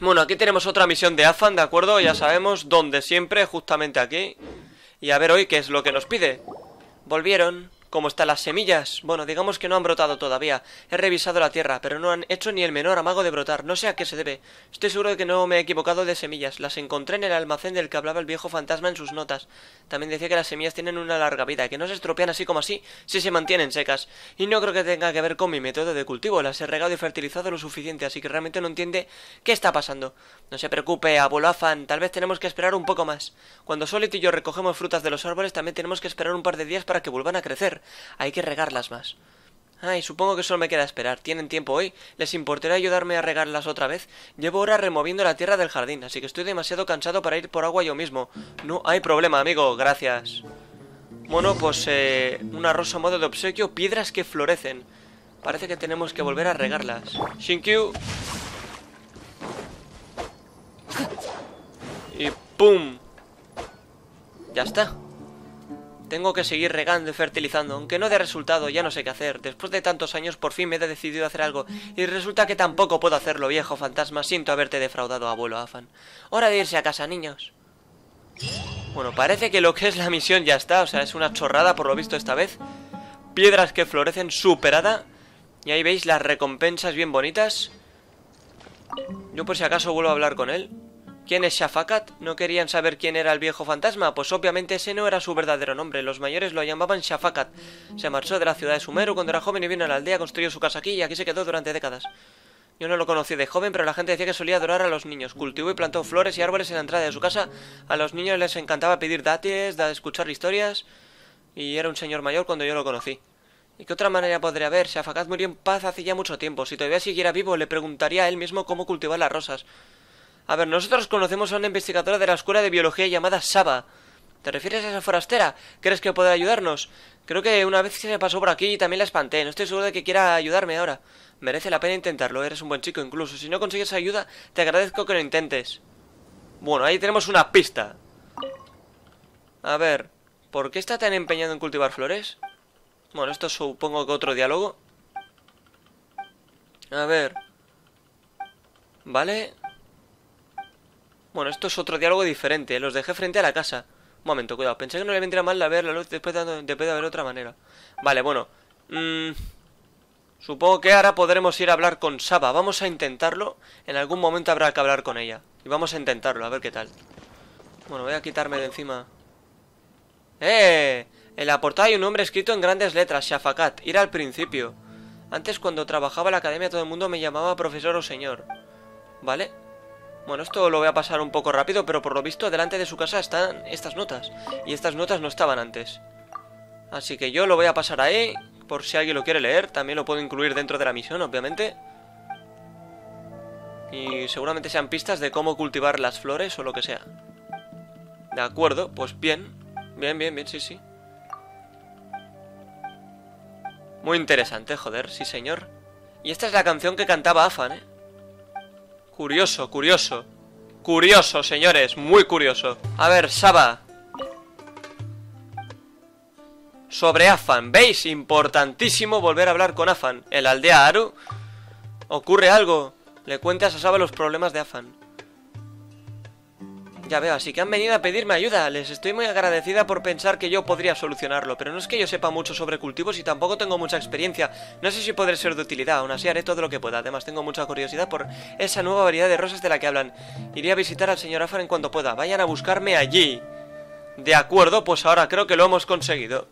Bueno, aquí tenemos otra misión de Afan, ¿de acuerdo? Ya sabemos dónde siempre, justamente aquí. Y a ver hoy qué es lo que nos pide. Volvieron ¿Cómo están las semillas? Bueno, digamos que no han brotado todavía. He revisado la tierra, pero no han hecho ni el menor amago de brotar. No sé a qué se debe. Estoy seguro de que no me he equivocado de semillas. Las encontré en el almacén del que hablaba el viejo fantasma en sus notas. También decía que las semillas tienen una larga vida, que no se estropean así como así si se mantienen secas. Y no creo que tenga que ver con mi método de cultivo. Las he regado y fertilizado lo suficiente, así que realmente no entiende qué está pasando. No se preocupe, abuelo Afan. Tal vez tenemos que esperar un poco más. Cuando Solid y yo recogemos frutas de los árboles, también tenemos que esperar un par de días para que vuelvan a crecer. Hay que regarlas más. Ay, supongo que solo me queda esperar. ¿Tienen tiempo hoy? ¿Les importará ayudarme a regarlas otra vez? Llevo horas removiendo la tierra del jardín, así que estoy demasiado cansado para ir por agua yo mismo. No hay problema, amigo. Gracias. Bueno, pues eh, una rosa modo de obsequio, piedras que florecen. Parece que tenemos que volver a regarlas. Shinkyu. Y ¡pum! Ya está. Tengo que seguir regando y fertilizando, aunque no dé resultado, ya no sé qué hacer. Después de tantos años por fin me he decidido a hacer algo, y resulta que tampoco puedo hacerlo, viejo fantasma. Siento haberte defraudado, abuelo Afan. Hora de irse a casa, niños. Bueno, parece que lo que es la misión ya está, o sea, es una chorrada por lo visto esta vez. Piedras que florecen superada. Y ahí veis las recompensas bien bonitas. Yo por si acaso vuelvo a hablar con él. ¿Quién es Shafakat? ¿No querían saber quién era el viejo fantasma? Pues obviamente ese no era su verdadero nombre. Los mayores lo llamaban Shafakat. Se marchó de la ciudad de Sumeru cuando era joven y vino a la aldea, construyó su casa aquí y aquí se quedó durante décadas. Yo no lo conocí de joven, pero la gente decía que solía adorar a los niños. Cultivó y plantó flores y árboles en la entrada de su casa. A los niños les encantaba pedir dátiles, escuchar historias. Y era un señor mayor cuando yo lo conocí. ¿Y qué otra manera podría haber? Shafakat murió en paz hace ya mucho tiempo. Si todavía siguiera vivo, le preguntaría a él mismo cómo cultivar las rosas. A ver, nosotros conocemos a una investigadora de la escuela de biología llamada Saba. ¿Te refieres a esa forastera? ¿Crees que podrá ayudarnos? Creo que una vez se pasó por aquí y también la espanté. No estoy seguro de que quiera ayudarme ahora. Merece la pena intentarlo, eres un buen chico incluso. Si no consigues ayuda, te agradezco que lo intentes. Bueno, ahí tenemos una pista. A ver, ¿por qué está tan empeñado en cultivar flores? Bueno, esto supongo que otro diálogo. A ver. Vale. Bueno, esto es otro diálogo diferente. Los dejé frente a la casa. Un momento, cuidado. Pensé que no le vendría mal a ver la luz después de, después de haber otra manera. Vale, bueno. Mm, supongo que ahora podremos ir a hablar con Saba. Vamos a intentarlo. En algún momento habrá que hablar con ella. Y vamos a intentarlo, a ver qué tal. Bueno, voy a quitarme de encima. ¡Eh! En la portada hay un nombre escrito en grandes letras. Shafakat. Ir al principio. Antes, cuando trabajaba en la academia, todo el mundo me llamaba profesor o señor. ¿Vale? Bueno, esto lo voy a pasar un poco rápido, pero por lo visto delante de su casa están estas notas. Y estas notas no estaban antes. Así que yo lo voy a pasar ahí, por si alguien lo quiere leer. También lo puedo incluir dentro de la misión, obviamente. Y seguramente sean pistas de cómo cultivar las flores o lo que sea. De acuerdo, pues bien. Bien, bien, bien, sí, sí. Muy interesante, joder, sí señor. Y esta es la canción que cantaba Afan, ¿eh? Curioso, curioso. Curioso, señores, muy curioso. A ver, Saba. Sobre Afan, ¿veis? Importantísimo volver a hablar con Afan. En la aldea Aru ocurre algo. Le cuentas a Saba los problemas de Afan. Ya veo, así que han venido a pedirme ayuda. Les estoy muy agradecida por pensar que yo podría solucionarlo, pero no es que yo sepa mucho sobre cultivos y tampoco tengo mucha experiencia. No sé si podré ser de utilidad, aún así haré todo lo que pueda. Además tengo mucha curiosidad por esa nueva variedad de rosas de la que hablan. Iré a visitar al señor Afan en cuanto pueda. Vayan a buscarme allí. De acuerdo, pues ahora creo que lo hemos conseguido.